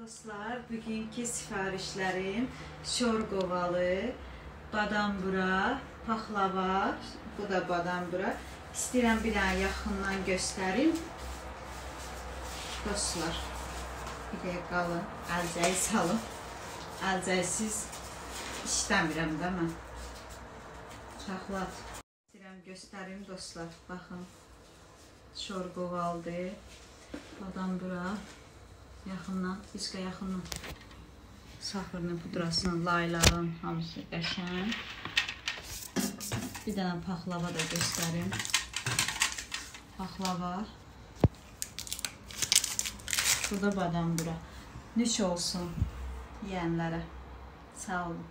Dostlar, bugünkü sifarişlərim şorqovalı, badambura, paxlava, bu da badambura. İstəyirəm bir dənə yaxından göstərim. Dostlar, bir də qalın, əlcəyi salın. Əlcəksiz işləmirəm də mən. Şaxlat. İstəyirəm göstərim dostlar, baxın. Şorqovaldır, badambura. Yaxından, viska yaxından. Saxırının pudrasının, layların hamısı qəşəng. Bir dənə paxlava da göstərim. Paxlava. Burada badam bura. Nüç olsun yeyənlərə. Sağ olun.